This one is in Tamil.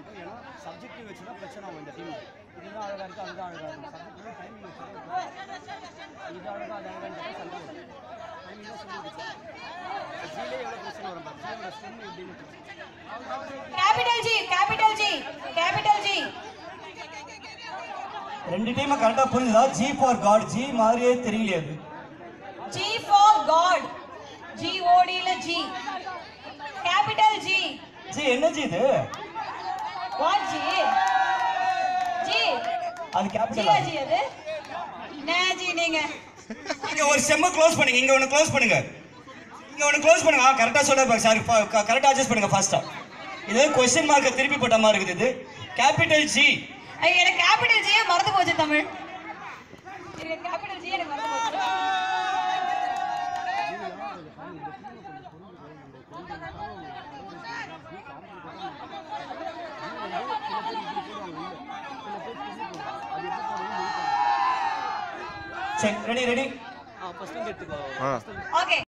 பண்ணுறோம் ஏன்னா சப்ஜெக்டிவ் வச்சு தான் பிரச்சனை ஆகும் இந்த டீம் இதுதான் அழகாக இருக்குது அதுதான் அழகாக இருக்கும். சப்ஜெக்டிவ் டைமிங் வச்சு இது அழகாக அது அழகாக சண்டை வரும் டைமிங் ஜிலே எவ்வளோ பிரச்சனை வரும் ஜியோட ஸ்ட்ரென்த் எப்படின்னு capital G capital G capital G ரெண்டு டீம் கரெக்டா புரியுதா ஜி ஃபார் காட் ஜி மாதிரியே தெரியலையே அது. ஜி ஃபார் காட் ஜி ஓடில ஜி கேபிட்டல் ஜி ஜி என்ன ஜி இது? ஜி. அது கேபிட்டல் ஜி அது? நீங்க? இங்க ஒரு செம்ம க்ளோஸ் பண்ணுங்க. இங்க ஒன்னு க்ளோஸ் பண்ணுங்க. இங்க ஒன்னு க்ளோஸ் பண்ணுங்க. ஆ கரெக்டா சொல்ல சாரி கரெக்டா அட்ஜஸ்ட் பண்ணுங்க ஃபாஸ்டா இது கொஸ்டின் மார்க்கை திருப்பி போட்ட மாதிரி இருக்குது. இது கேபிட்டல் ஜி எனக்கு கேபிட்டல் ஜியே மறந்து போச்சு தமிழ். எனக்கு கேபிட்டல் ஜி எனக்கு மறந்து போச்சு. சரி ரெடி ரெடி ஆ ஃபஸ்ட்டு எடுத்துக்கோ ஓகே